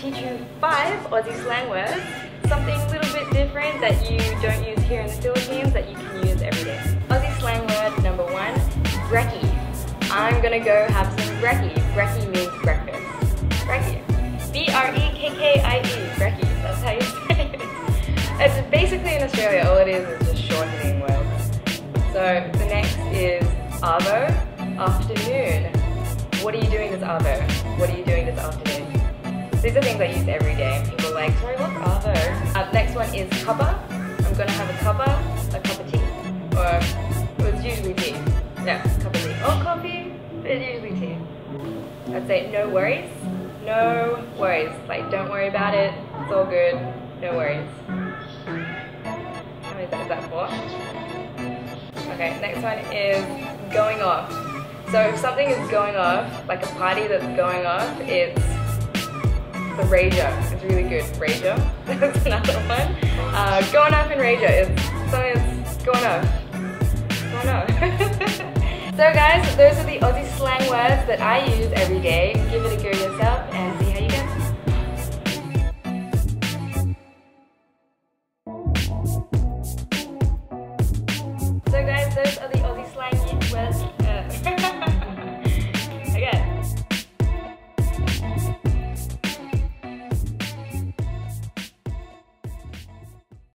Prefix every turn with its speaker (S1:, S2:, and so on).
S1: teach you five Aussie slang words, something a little bit different that you don't use here in the Philippines that you can use every day. Aussie slang word number one, brekkie. I'm gonna go have some brekkie. Brekkie means breakfast. Brekkie. B-R-E-K-K-I-E. Brekkie. That's how you say it. It's basically in Australia, all it is is just shortening words. So the next is arvo, afternoon. What are you doing this arvo? What are you doing this afternoon? These are things I use every day people are like, sorry, what's arvo? Uh, next one is cuppa. I'm gonna have a cuppa, a cup of tea. Or it's usually tea. Yeah, cup of tea. Or coffee, but it's usually tea. I'd say no worries. No worries. Like don't worry about it. It's all good. No worries. How many is that for? Okay, next one is going off. So if something is going off, like a party that's going off, it's the Raja it's really good. Raja, that's another one. Uh, going up in Raja so it's going up. Going up. so guys, those are the Aussie slang words that I use every day. Give it a go yourself and see how you get. So guys, those are the Aussie slang words